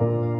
you